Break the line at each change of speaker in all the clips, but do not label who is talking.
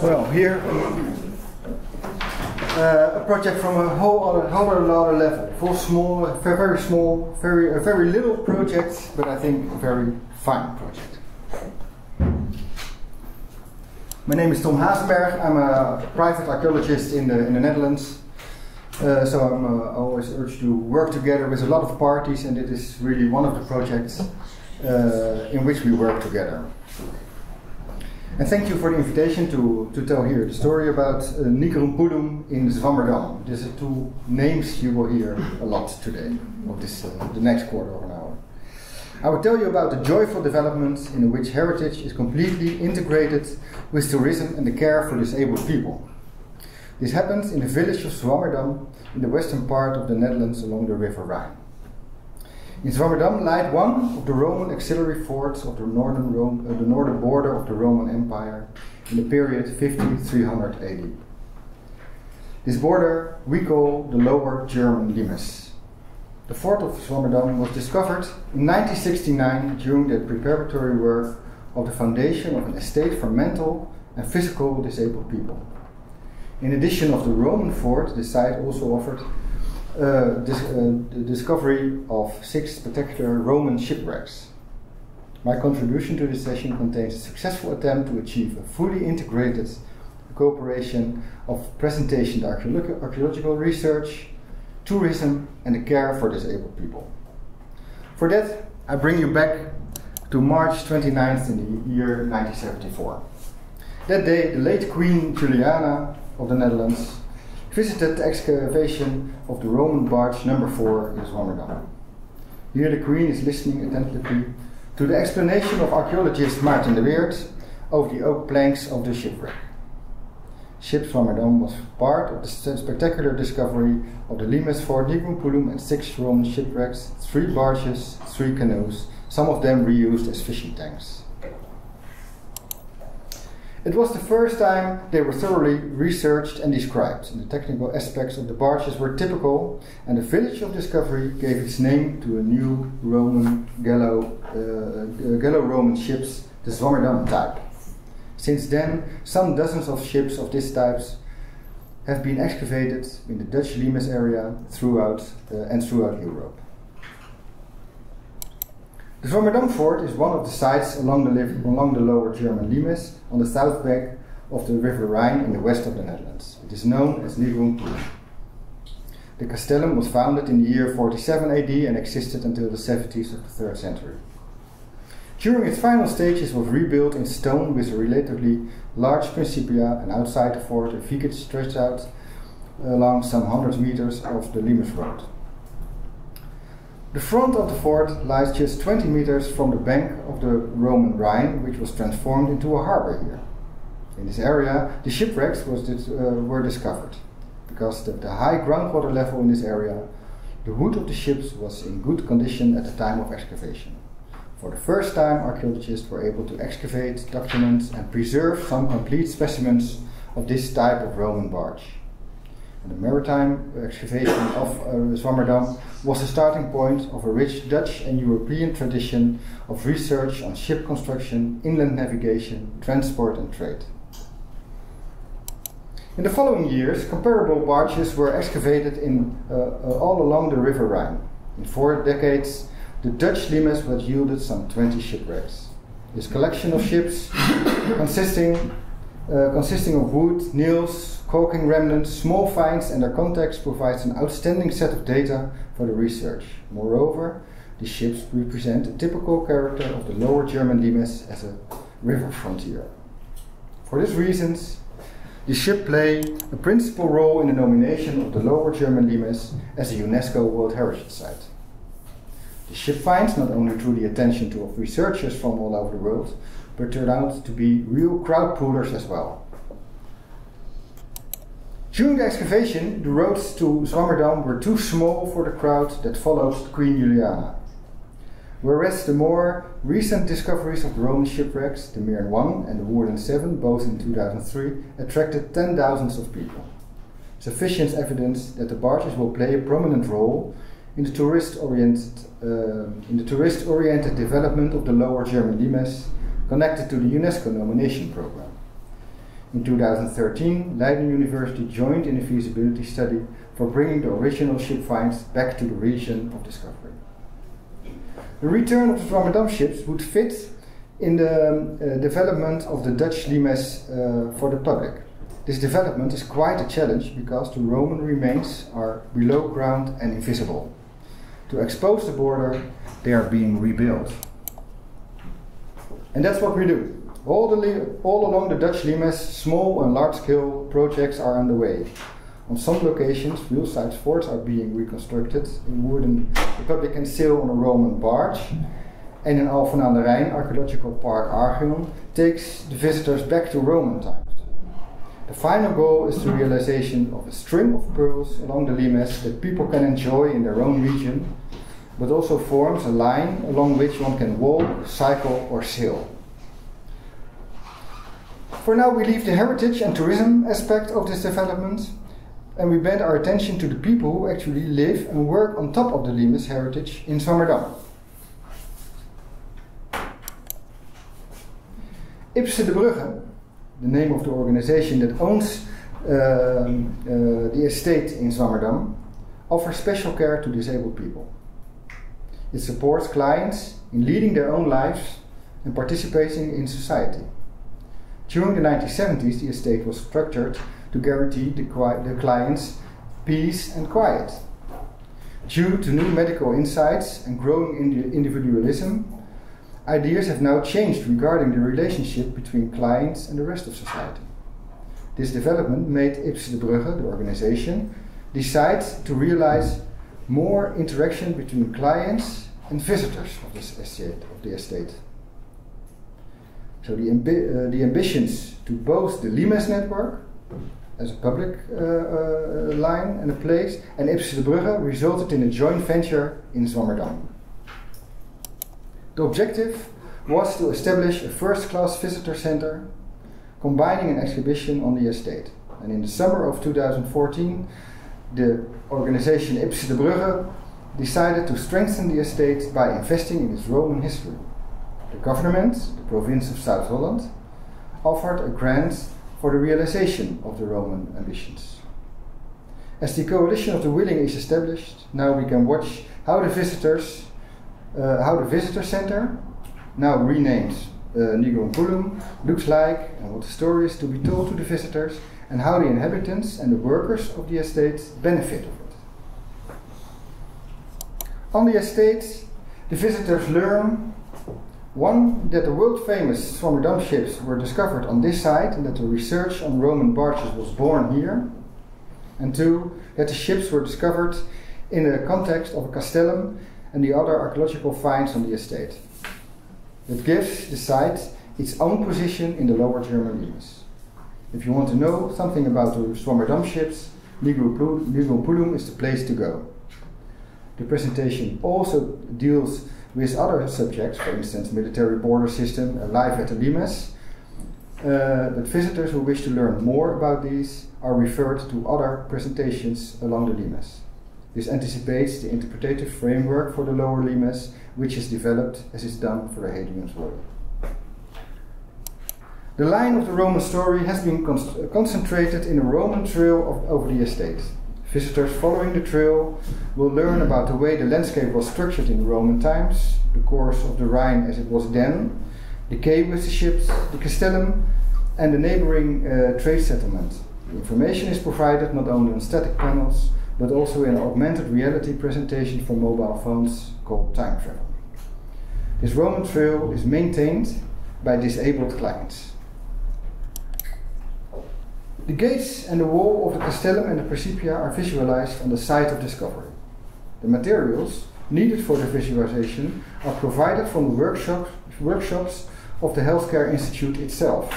Well, here uh, a project from a whole other, whole other level, full small, very, small, very a very little project, but I think a very fine project. My name is Tom Hazenberg. I'm a private archaeologist in the in the Netherlands. Uh, so I'm uh, always urged to work together with a lot of parties, and it is really one of the projects uh, in which we work together. And thank you for the invitation to, to tell here the story about uh, Nigrum in Zwammerdam. These are two names you will hear a lot today, of this, uh, the next quarter of an hour. I will tell you about the joyful developments in which heritage is completely integrated with tourism and the care for disabled people. This happens in the village of Zwammerdam in the western part of the Netherlands along the River Rhine. In Zwammerdam lies one of the Roman auxiliary forts of the northern, Rome, uh, the northern border of the Roman Empire in the period 5300 AD. This border we call the Lower German Limes. The fort of Zwammerdam was discovered in 1969 during the preparatory work of the foundation of an estate for mental and physical disabled people. In addition of the Roman fort, the site also offered uh, dis uh, the discovery of six spectacular Roman shipwrecks. My contribution to this session contains a successful attempt to achieve a fully integrated cooperation of presentation archeolo archaeological research, tourism, and the care for disabled people. For that, I bring you back to March 29th in the year 1974. That day, the late Queen Juliana of the Netherlands visited the excavation of the Roman barge number 4 in Zwammerdam. Here the Queen is listening attentively to the explanation of archaeologist Maarten de Weerd over the oak planks of the shipwreck. Ship Zwammerdam was part of the spectacular discovery of the Limes Fort, Nigrum and six Roman shipwrecks, three barges, three canoes, some of them reused as fishing tanks. It was the first time they were thoroughly researched and described, and the technical aspects of the barges were typical, and the village of discovery gave its name to a new Roman Gallo, uh, Gallo-Roman ships, the Zwammerdam type. Since then, some dozens of ships of this type have been excavated in the Dutch Limes area throughout uh, and throughout Europe. The Zwammerdam fort is one of the sites along the, along the lower German Limes on the south bank of the River Rhine in the west of the Netherlands. It is known as Nigrum The castellum was founded in the year 47 AD and existed until the 70s of the 3rd century. During its final stages it was rebuilt in stone with a relatively large principia and outside the fort a vicarage stretched out along some hundred meters of the Limes road. The front of the fort lies just 20 meters from the bank of the Roman Rhine, which was transformed into a harbor here. In this area, the shipwrecks was, uh, were discovered. Because of the high groundwater level in this area, the wood of the ships was in good condition at the time of excavation. For the first time, archaeologists were able to excavate, document, and preserve some complete specimens of this type of Roman barge. The maritime excavation of uh, Zwammerdam was the starting point of a rich Dutch and European tradition of research on ship construction, inland navigation, transport, and trade. In the following years, comparable barges were excavated in, uh, uh, all along the River Rhine. In four decades, the Dutch Limes had yielded some 20 shipwrecks. This collection of ships, consisting, uh, consisting of wood, nails, caulking remnants, small finds, and their context provides an outstanding set of data for the research. Moreover, the ships represent a typical character of the lower German Limes as a river frontier. For these reasons, the ship play a principal role in the nomination of the lower German Limes as a UNESCO World Heritage Site. The ship finds not only drew the attention of researchers from all over the world, but turned out to be real crowd pullers as well. During the excavation, the roads to Zwammerdam were too small for the crowd that followed Queen Juliana. Whereas the more recent discoveries of the Roman shipwrecks, the Meern 1 and the Woerden 7, both in 2003, attracted ten thousands of people. sufficient evidence that the barges will play a prominent role in the tourist-oriented uh, in the tourist-oriented development of the Lower German Limes connected to the UNESCO nomination program. In 2013, Leiden University joined in a feasibility study for bringing the original ship finds back to the region of discovery. The return of the Zwammerdam ships would fit in the uh, development of the Dutch limes uh, for the public. This development is quite a challenge because the Roman remains are below ground and invisible. To expose the border, they are being rebuilt. And that's what we do. All, the, all along the Dutch limes, small and large scale projects are underway. On some locations, wheel side forts are being reconstructed in wooden. The public can sail on a Roman barge. And in Alphen aan de Rijn, Archaeological Park Archeon takes the visitors back to Roman times. The final goal is the realization of a string of pearls along the limes that people can enjoy in their own region, but also forms a line along which one can walk, cycle, or sail. For now, we leave the heritage and tourism aspect of this development and we bend our attention to the people who actually live and work on top of the Limes heritage in Zwammerdam. Ipse de Bruggen, the name of the organization that owns uh, uh, the estate in Zwammerdam, offers special care to disabled people. It supports clients in leading their own lives and participating in society. During the 1970s, the estate was structured to guarantee the, the client's peace and quiet. Due to new medical insights and growing individualism, ideas have now changed regarding the relationship between clients and the rest of society. This development made Ipse de Bruggen, the organization, decide to realize more interaction between clients and visitors of, this estate, of the estate. So the, ambi uh, the ambitions to both the Limes network as a public uh, uh, line and a place, and de Bruggen resulted in a joint venture in Zwammerdam. The objective was to establish a first-class visitor center combining an exhibition on the estate. And in the summer of 2014, the organization Ipse de Bruggen decided to strengthen the estate by investing in its Roman history. The government, the province of South Holland, offered a grant for the realization of the Roman ambitions. As the coalition of the willing is established, now we can watch how the visitors, uh, how the visitor center, now renamed uh, Nigrum Pullum, looks like and what the story is to be told to the visitors and how the inhabitants and the workers of the estate benefit of it. On the estate, the visitors learn one, that the world famous Zwammerdam ships were discovered on this site and that the research on Roman barges was born here. And two, that the ships were discovered in the context of a castellum and the other archaeological finds on the estate. It gives the site its own position in the lower German Limes. If you want to know something about the Zwammerdam ships, Nigrum Pullum is the place to go. The presentation also deals with other subjects, for instance, military border system, life at the Limes. Uh, but visitors who wish to learn more about these are referred to other presentations along the Limes. This anticipates the interpretative framework for the lower Limes, which is developed as is done for the Hadrian's Wall. The line of the Roman story has been con concentrated in a Roman trail of, over the estate. Visitors following the trail will learn about the way the landscape was structured in Roman times, the course of the Rhine as it was then, the quay with the ships, the castellum, and the neighboring uh, trade settlement. The information is provided not only on static panels, but also in an augmented reality presentation for mobile phones called Time Travel. This Roman trail is maintained by disabled clients. The gates and the wall of the castellum and the Principia are visualized on the site of discovery. The materials needed for the visualization are provided from the workshop, workshops of the Healthcare Institute itself.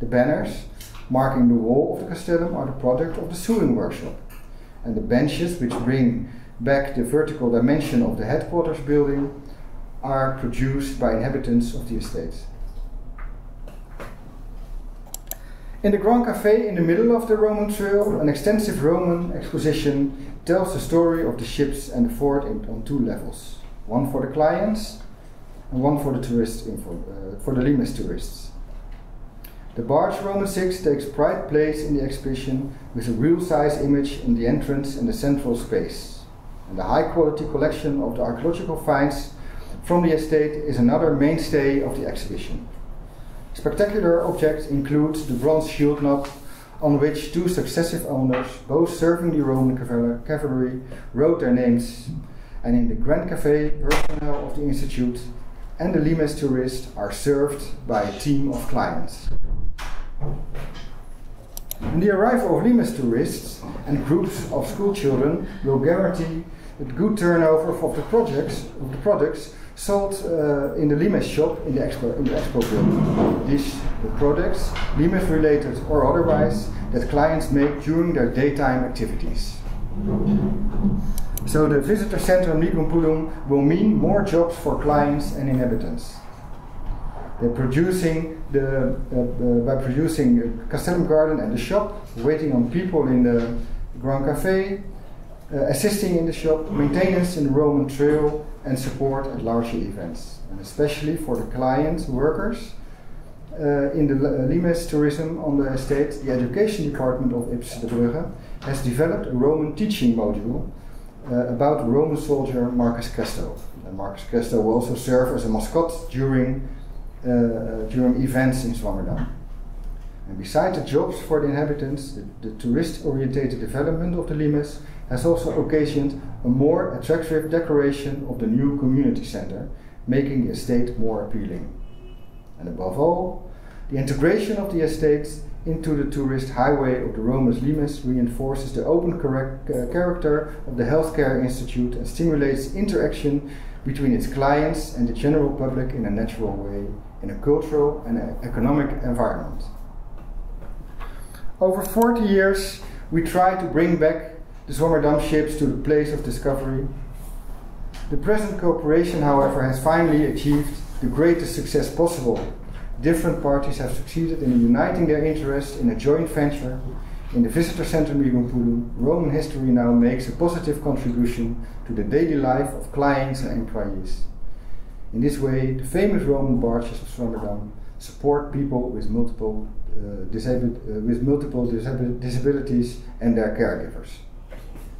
The banners marking the wall of the castellum are the product of the sewing workshop. And the benches, which bring back the vertical dimension of the headquarters building, are produced by inhabitants of the estate. In the Grand Café in the middle of the Roman Trail, an extensive Roman exposition tells the story of the ships and the fort in, on two levels. One for the clients and one for the tourists, uh, for the Limes tourists. The barge Roman 6 takes pride place in the exhibition with a real size image in the entrance and the central space. And the high quality collection of the archaeological finds from the estate is another mainstay of the exhibition. Spectacular objects include the bronze shield knot on which two successive owners, both serving the Roman cavalry, wrote their names, and in the Grand Café, personnel of the Institute and the Limes tourists are served by a team of clients. And the arrival of Limes tourists and groups of school children will guarantee a good turnover of the projects of the products sold uh, in the Limes shop in the expo, in the expo building. These the products, Limes related or otherwise, that clients make during their daytime activities. So the visitor center Nigrum Pullum will mean more jobs for clients and inhabitants. They're producing the, uh, uh, by producing Castellum Garden and the shop, waiting on people in the Grand Café, uh, assisting in the shop, maintenance in the Roman Trail, and support at larger events. And especially for the clients, workers, uh, in the uh, Limes tourism on the estate, the education department of Ipse de Bruggen has developed a Roman teaching module uh, about Roman soldier Marcus Cresto. And Marcus Cresto will also serve as a mascot during, uh, during events in Zwammerdam. And beside the jobs for the inhabitants, the, the tourist-oriented development of the Limes has also occasioned a more attractive decoration of the new community center, making the estate more appealing. And above all, the integration of the estates into the tourist highway of the Romus Limes reinforces the open uh, character of the Healthcare Institute and stimulates interaction between its clients and the general public in a natural way in a cultural and economic environment. Over 40 years, we try to bring back the Zwammerdam ships to the place of discovery. The present cooperation, however, has finally achieved the greatest success possible. Different parties have succeeded in uniting their interests in a joint venture. In the visitor center Nigrum Pullum, Roman history now makes a positive contribution to the daily life of clients and employees. In this way, the famous Roman barges of Zwammerdam support people with multiple, uh, disabled, uh, with multiple disabilities and their caregivers.